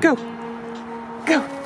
Go. Go.